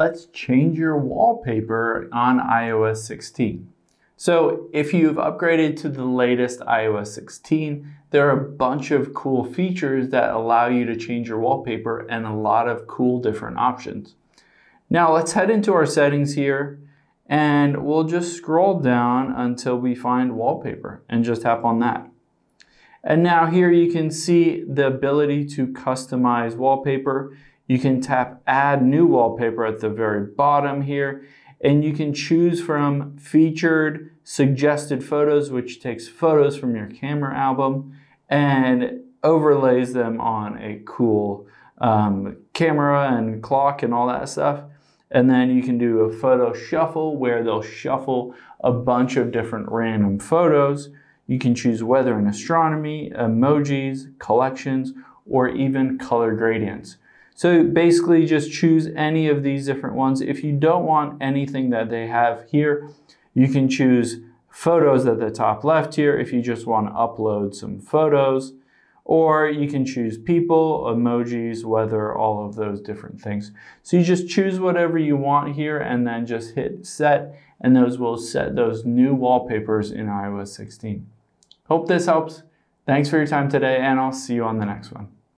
let's change your wallpaper on iOS 16. So if you've upgraded to the latest iOS 16, there are a bunch of cool features that allow you to change your wallpaper and a lot of cool different options. Now let's head into our settings here and we'll just scroll down until we find wallpaper and just tap on that. And now here you can see the ability to customize wallpaper. You can tap add new wallpaper at the very bottom here and you can choose from featured suggested photos which takes photos from your camera album and overlays them on a cool um, camera and clock and all that stuff. And then you can do a photo shuffle where they'll shuffle a bunch of different random photos. You can choose weather and astronomy, emojis, collections, or even color gradients. So basically just choose any of these different ones. If you don't want anything that they have here, you can choose photos at the top left here if you just want to upload some photos. Or you can choose people, emojis, weather, all of those different things. So you just choose whatever you want here and then just hit set and those will set those new wallpapers in iOS 16. Hope this helps. Thanks for your time today, and I'll see you on the next one.